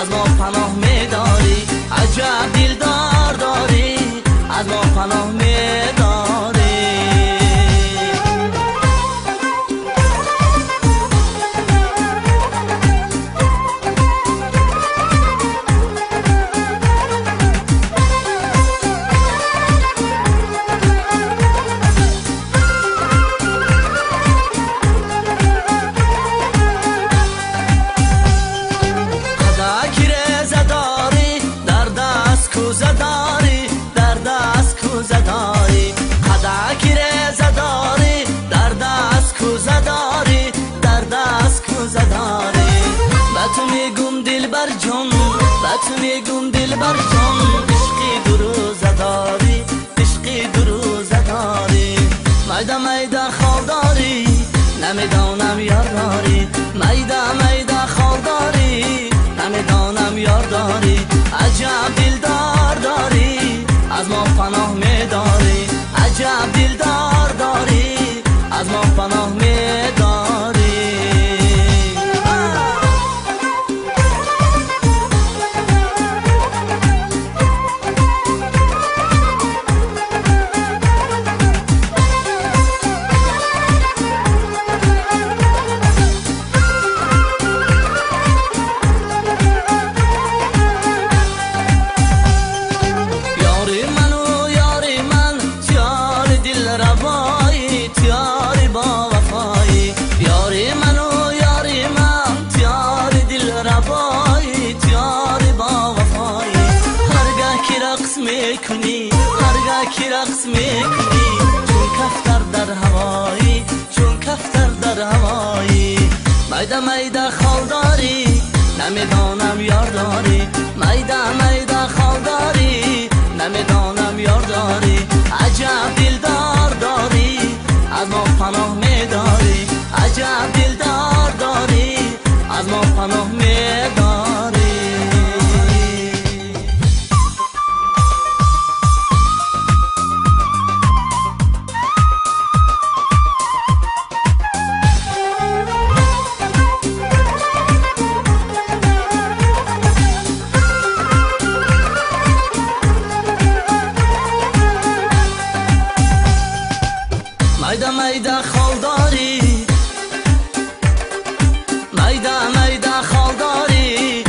I'm on pan دل بر جان عشقی دروزه داری عشقی دروزه داری میده میده خواب داری نمی‌دانم یار داری. میده میده داری نمی‌دانم یار داری. عجب دلدار داری از ما پناه میداری. عجب دلدار می‌کنی؟ هرگاه که رقص می‌کنی؟ چون کفتر در هوایی چون کفتر در هوایی. میده میده خال داری نمی‌دانم یار داری. مايدا خالداري مايدا مايدا خالداري